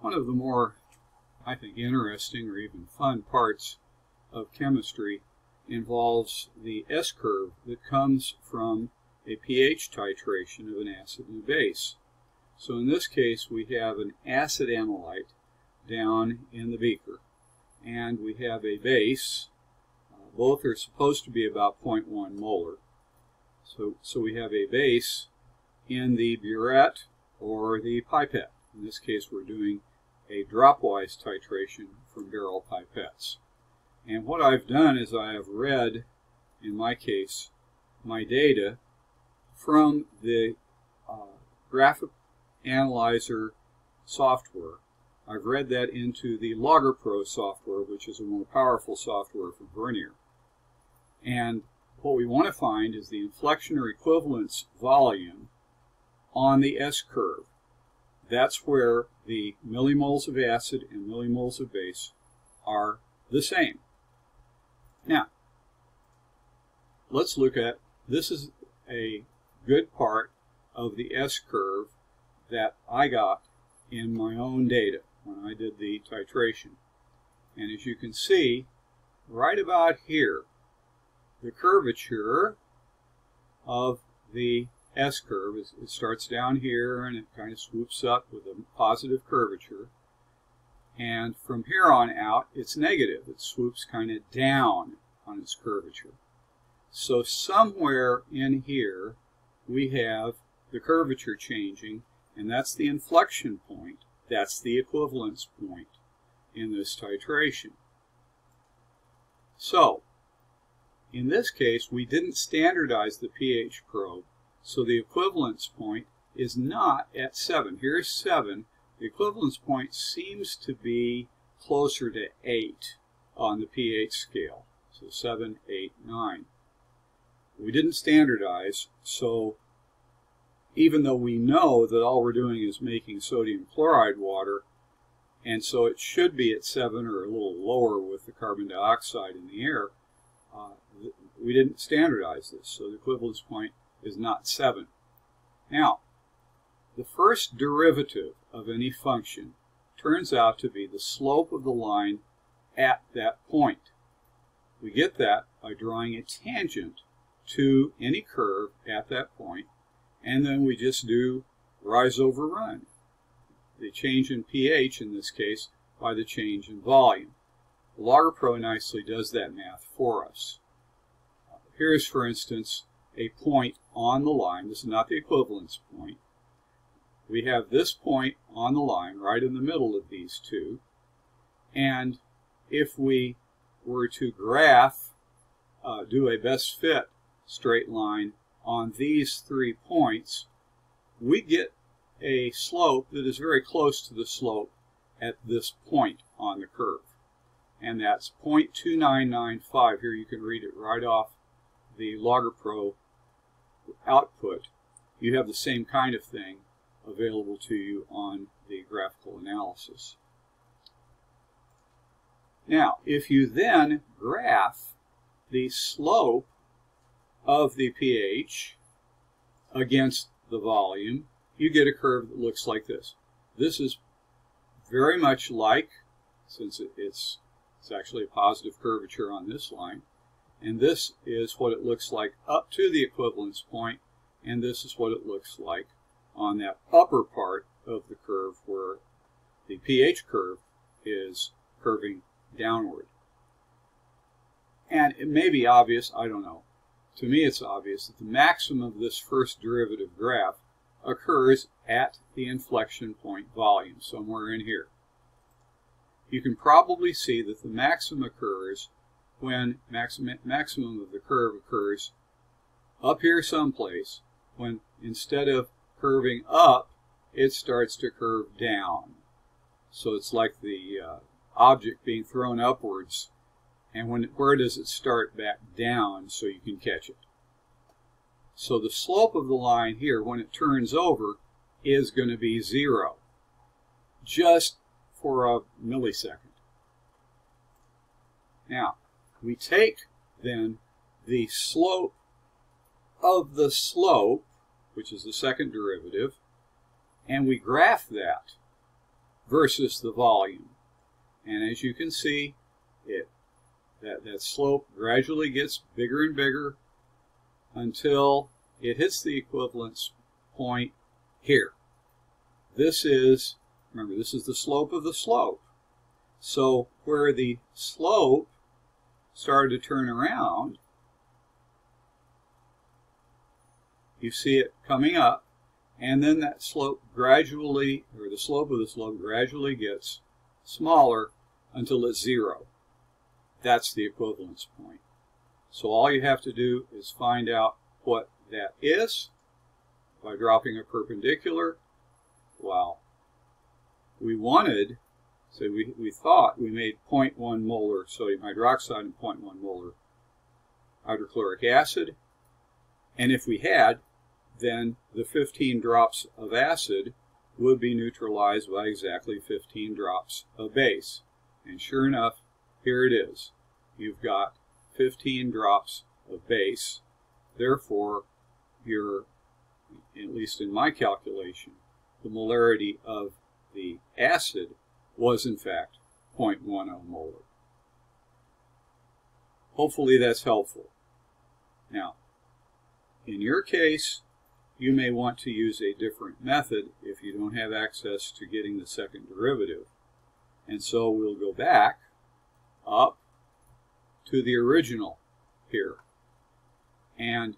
one of the more, I think, interesting or even fun parts of chemistry involves the S-curve that comes from a pH titration of an acid and a base. So in this case, we have an acid analyte down in the beaker, and we have a base. Uh, both are supposed to be about 0.1 molar. So, so we have a base in the burette or the pipette. In this case, we're doing a dropwise titration from Beral pipettes. And what I've done is I have read, in my case, my data from the uh, graphic analyzer software. I've read that into the LoggerPro software, which is a more powerful software for Vernier. And what we want to find is the inflection or equivalence volume on the S-curve. That's where the millimoles of acid and millimoles of base are the same. Now, let's look at, this is a good part of the S-curve that I got in my own data when I did the titration. And as you can see, right about here, the curvature of the S-curve, it starts down here and it kind of swoops up with a positive curvature. And from here on out, it's negative. It swoops kind of down on its curvature. So somewhere in here, we have the curvature changing and that's the inflection point. That's the equivalence point in this titration. So, in this case, we didn't standardize the pH probe, so the equivalence point is not at 7. Here's 7. The equivalence point seems to be closer to 8 on the pH scale. So 7, 8, 9. We didn't standardize, so even though we know that all we're doing is making sodium chloride water, and so it should be at 7 or a little lower with the carbon dioxide in the air, uh, we didn't standardize this, so the equivalence point is not 7. Now, the first derivative of any function turns out to be the slope of the line at that point. We get that by drawing a tangent to any curve at that point and then we just do rise over run. The change in pH in this case by the change in volume. Logger Pro nicely does that math for us. Here's, for instance, a point on the line. This is not the equivalence point. We have this point on the line right in the middle of these two. And if we were to graph, uh, do a best fit straight line on these three points, we get a slope that is very close to the slope at this point on the curve. And that's 0.2995. Here you can read it right off the LoggerPro output. You have the same kind of thing available to you on the graphical analysis. Now, if you then graph the slope of the pH against the volume, you get a curve that looks like this. This is very much like, since it's, it's actually a positive curvature on this line, and this is what it looks like up to the equivalence point, and this is what it looks like on that upper part of the curve where the pH curve is curving downward. And it may be obvious, I don't know, to me it's obvious that the maximum of this first derivative graph occurs at the inflection point volume, somewhere in here. You can probably see that the maximum occurs when maximum, maximum of the curve occurs up here someplace, when instead of curving up, it starts to curve down. So it's like the uh, object being thrown upwards and when where does it start back down so you can catch it. So the slope of the line here, when it turns over, is going to be zero, just for a millisecond. Now, we take then the slope of the slope, which is the second derivative, and we graph that versus the volume. And as you can see, it that, that slope gradually gets bigger and bigger until it hits the equivalence point here. This is, remember, this is the slope of the slope. So where the slope started to turn around, you see it coming up, and then that slope gradually, or the slope of the slope gradually gets smaller until it's zero. That's the equivalence point. So all you have to do is find out what that is by dropping a perpendicular. Well, we wanted, so we, we thought we made 0.1 molar sodium hydroxide and 0.1 molar hydrochloric acid. And if we had, then the 15 drops of acid would be neutralized by exactly 15 drops of base. And sure enough, here it is. You've got 15 drops of base. Therefore, your, at least in my calculation, the molarity of the acid was in fact 0.10 molar. Hopefully that's helpful. Now, in your case, you may want to use a different method if you don't have access to getting the second derivative. And so we'll go back up to the original here. And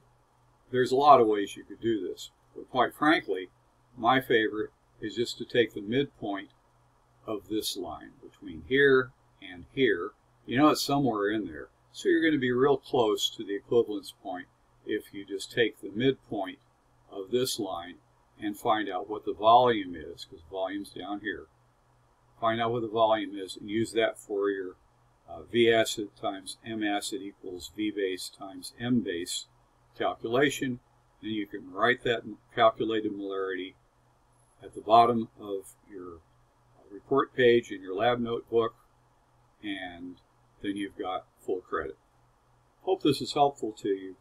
there's a lot of ways you could do this. But quite frankly, my favorite is just to take the midpoint of this line between here and here. You know it's somewhere in there. So you're going to be real close to the equivalence point if you just take the midpoint of this line and find out what the volume is, because volume's down here. Find out what the volume is and use that for your uh, V acid times M acid equals V base times M base calculation. And you can write that calculated molarity at the bottom of your report page in your lab notebook, and then you've got full credit. Hope this is helpful to you.